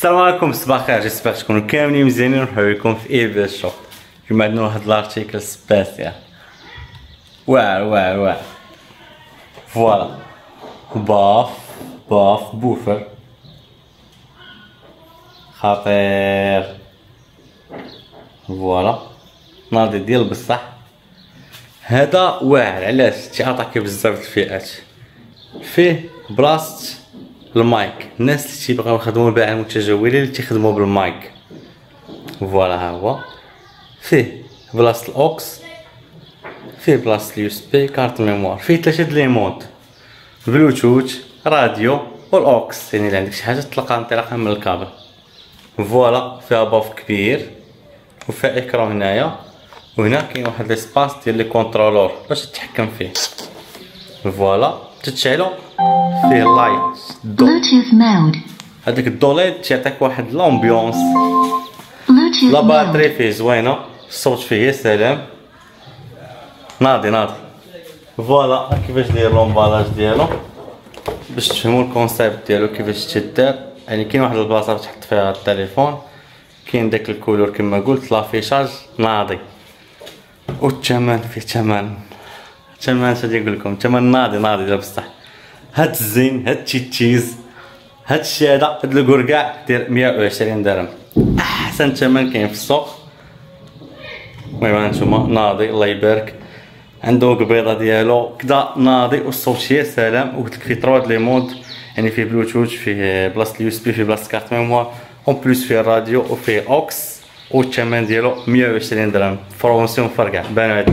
السلام عليكم صباح الخير j'espère تكونوا كاملين مزيانين ونرحبوا بكم في إي بي شوب اليوم عندنا واحد l'article spécial. واعر واعر واعر voilà. baffe baffe bluetooth. خطير. voilà. ناضي ديال بصح. هذا واعر علاش؟ تيعطيك بزاف الفئات. فيه بلاصه المايك. الناس اللي تيبغيو يخدموا بها المتجولين اللي تيخدموا بال mic. voilà ها هو. فيه بلاصة ال aux. فيه بلاصة ال USB carte mémoire. فيه ثلاثة les modes Bluetooth راديو وال aux. يعني إلا عندك شي حاجة تطلقها انطلاقا من ال câble. voilà فيها baffe كبير. وفيها écran هنايا. وهنا كاين واحد l'espace ديال les contrôleurs باش تتحكم فيه. voilà. تتشعلو فيه light ضو Bluetooth mode. هذاك الضو تيعطيك واحد l'ambiance لا. batterie فيه زوينه الصوت فيه يا سلام ناضي ناضي voilà كيفاش داير l'emballage ديالو باش تفهموا ال concept ديالو كيفاش تدار يعني كاين واحد البلاصه تحط فيها التليفون كاين داك ال couleur كما قلت l'affichage ناضي والثمن فيه ثمن ثمن شنو نقول لكم ثمن ناضي ناضي ديال بصح هاد الزين هاد التشيز هاد الشيء هذا هاد الكركاع دير 120 درهم احسن ثمن كاين في السوق المهم هانتوما ناضي الله يبارك عنده قبيضه ديالو كدا ناضي والصوت يا سلام وقلت لك فيه trois les modes يعني فيه بلوتوث فيه بلاصه ال USB فيه بلاصه carte mémoire en plus فيه راديو وفيه aux والثمن ديالو 120 درهم بروموسيون فرقع بانوا هادي